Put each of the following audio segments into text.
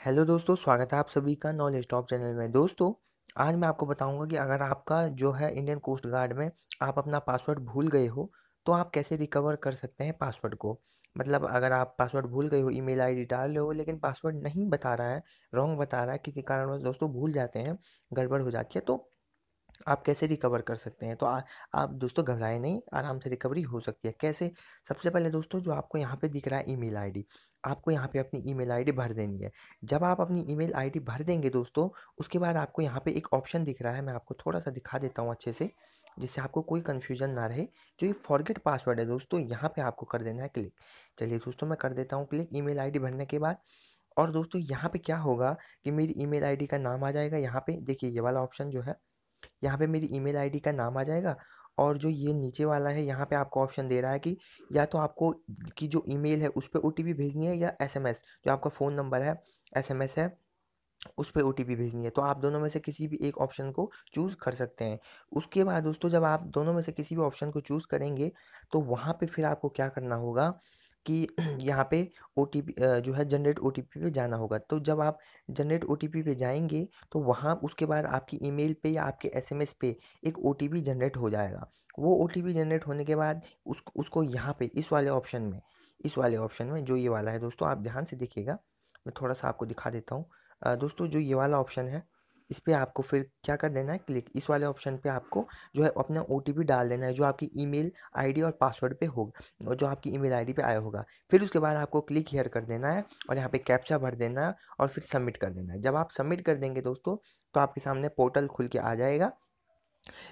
Hello दोस्तों, स्वागत है आप सभी का नॉलेज टॉप चैनल में। दोस्तों, आज मैं आपको बताऊँगा कि अगर आपका जो है इंडियन कोस्ट गार्ड में आप अपना पासवर्ड भूल गए हो, तो आप कैसे रिकवर कर सकते हैं पासवर्ड को। मतलब अगर आप पासवर्ड भूल गए हो, ईमेल आईडी डाल रहे हो लेकिन पासवर्ड नहीं बता रहा है, रॉन्ग बता रहा है, किसी कारणवश दोस्तों भूल जाते हैं, गड़बड़ हो जाती है तो आप कैसे रिकवर कर सकते हैं? तो आ आप दोस्तों घबराए नहीं, आराम से रिकवरी हो सकती है। कैसे? सबसे पहले दोस्तों जो आपको यहाँ पे दिख रहा है ईमेल आईडी, आपको यहाँ पे अपनी ईमेल आईडी भर देनी है। जब आप अपनी ईमेल आईडी भर देंगे दोस्तों, उसके बाद आपको यहाँ पे एक ऑप्शन दिख रहा है, मैं आपको थोड़ा-सा दिखा देता हूँ अच्छे से, जिससे आपको कोई कन्फ्यूज़न ना रहे। जो ये फॉरगेट पासवर्ड है दोस्तों, यहाँ पे आपको कर देना है क्लिक। चलिए दोस्तों मैं कर देता हूँ क्लिक ईमेल आईडी भरने के बाद और दोस्तों यहाँ पे क्या होगा कि मेरी ईमेल आईडी का नाम आ जाएगा यहाँ पे देखिए ये वाला ऑप्शन जो है यहाँ पे मेरी ईमेल आईडी का नाम आ जाएगा और जो ये नीचे वाला है, यहाँ पे आपको ऑप्शन दे रहा है कि या तो आपको की जो ईमेल है, उस पे ओटीपी भेजनी है या एसएमएस जो आपका फ़ोन नंबर है एसएमएस है, उस पे ओटीपी भेजनी है। तो आप दोनों में से किसी भी एक ऑप्शन को चूज़ कर सकते हैं। उसके बाद दोस्तों, जब आप दोनों में से किसी भी ऑप्शन को चूज़ करेंगे तो वहाँ पे फिर आपको क्या करना होगा कि यहाँ पे ओटीपी जो है जनरेट ओटीपी पे जाना होगा। तो जब आप जनरेट ओटीपी पे जाएँगे तो वहाँ उसके बाद आपकी ईमेल पे या आपके एसएमएस पे एक ओटीपी जनरेट हो जाएगा। वो ओटीपी जनरेट होने के बाद उस, उसको यहाँ पे, इस वाले ऑप्शन में, इस वाले ऑप्शन में, जो ये वाला है, दोस्तों, आप ध्यान से देखिएगा। मैं थोड़ा-सा आपको दिखा देता हूँ। दोस्तों, जो ये वाला ऑप्शन है इस पर आपको फिर क्या कर देना है? क्लिक इस वाले ऑप्शन पे आपको जो है अपना ओटीपी डाल देना है, जो आपकी ईमेल आईडी और पासवर्ड पे होगा, और जो आपकी ईमेल आईडी पे आया होगा। फिर उसके बाद आपको क्लिक हियर कर देना है और यहाँ पे कैप्चा भर देना है और फिर सबमिट कर देना है। जब आप सबमिट कर देंगे दोस्तों तो आपके सामने पोर्टल खुल के आ जाएगा,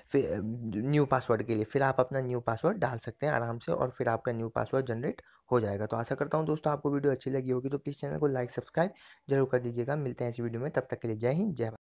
फिर न्यू पासवर्ड के लिए। फिर आप अपना न्यू पासवर्ड डाल सकते हैं आराम से और फिर आपका न्यू पासवर्ड जनरेट हो जाएगा। तो आशा करता हूँ दोस्तों आपको वीडियो अच्छी लगी होगी तो प्लीज़ चैनल को लाइक, सब्सक्राइब ज़रूर कर दीजिएगा। मिलते हैं इस वीडियो में, तब तक के लिए जय हिंद, जय भारत।